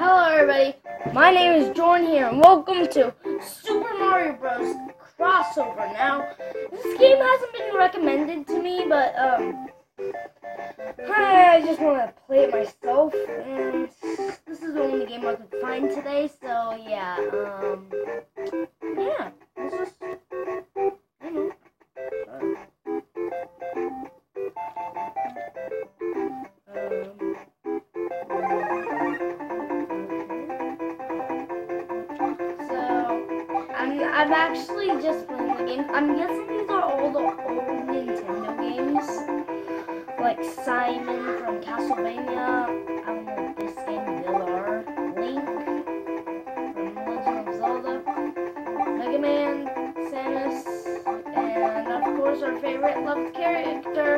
Hello, everybody. My name is Jordan here, and welcome to Super Mario Bros. Crossover. Now, this game hasn't been recommended to me, but um, I'm actually just the game. I'm guessing these are all the old Nintendo games. Like Simon from Castlevania. I don't know this game are. Link from Legend of Zelda. Mega Man, Samus, and of course our favorite loved character,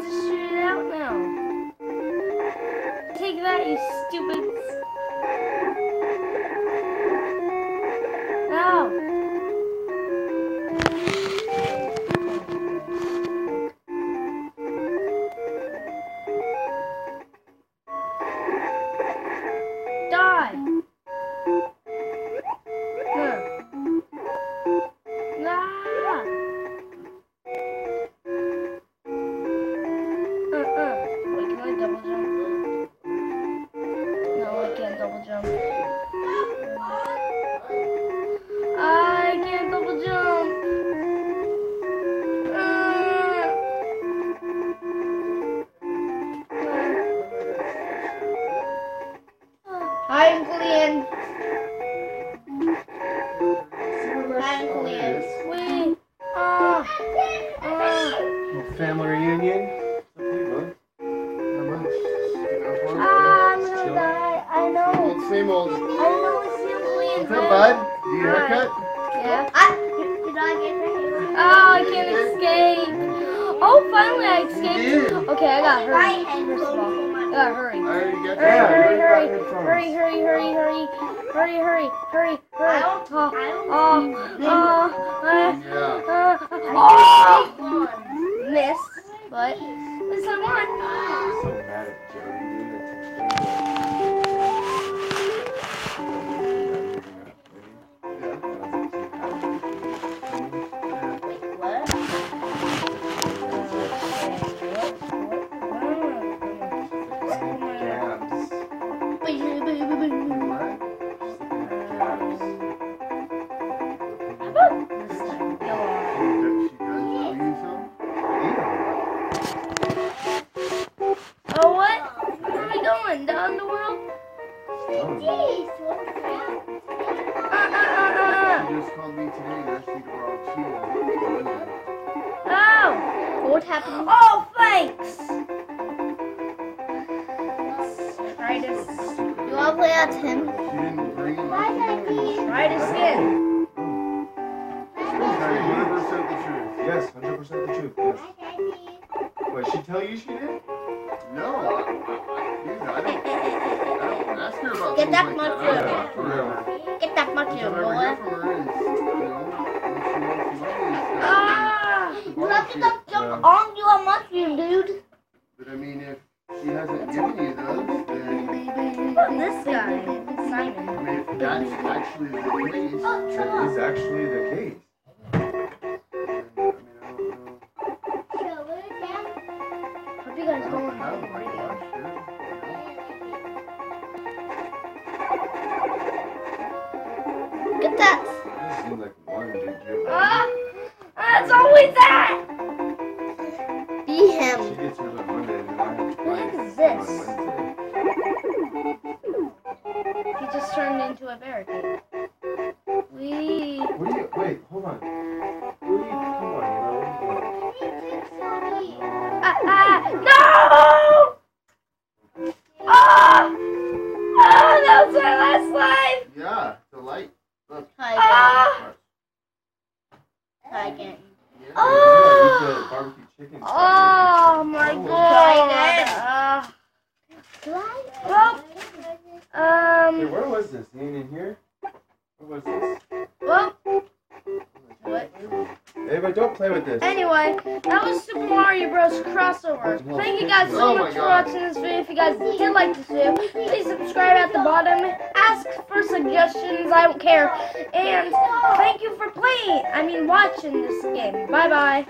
to shoot it out now. Take that, you stupid. Hi, Uncle Ian. Hi, Uncle Ian. Sweet. Ah. Ah. Little family reunion. Okay, bud. Not much. Ah, I'm gonna die. I know. Same old, same old. I know it's the Uncle What's up, bud? Do you haircut? Yeah. I, did I get that? Oh, I can't escape. Oh, finally I escaped. Okay, I gotta My hurry. head First of all, I my gotta hurry. I already got Hurry, that. hurry, Right hurry, back in front. hurry, hurry, hurry, hurry, hurry, hurry, hurry, hurry. I don't, Oh, I don't oh, see oh, uh, Yeah. uh, oh, one. What happened? Oh, thanks! Try to, You want to play as him? She didn't him Bye, try to skin. Tell 100% the. Yes, 100% the truth. Yes. What, she tell you she did? No. Dude, I don't, I don't ask her about Get things that like much that. I food. talk to her. Get that If mushroom, I ever hear boy. You have to jump, jump on your mushroom, dude. But I mean, if she hasn't given you those, then And this guy, Simon. I mean, if that's actually the case, Oh, That Trump. is actually the case. I mean, then I have to What is this? He just turned into a barricade. We. What do you, wait, hold on. What do you, come on, you know, what do you want? Ah, ah, no! Ah! Ah, that was my last life! Yeah, the light. Look. Hi Ah! Hi again. Yeah. Oh! Yeah, eat the barbecue chicken. Oh my Oh. god! Ah. well, Hey, um, where was this? You ain't in here? Don't play with this. Anyway, that was Super Mario Bros. crossover. Thank you guys so Oh much for watching this video. If you guys did like this video, please subscribe at the bottom. Ask for suggestions. I don't care. And thank you for playing. I mean, watching this game. Bye bye.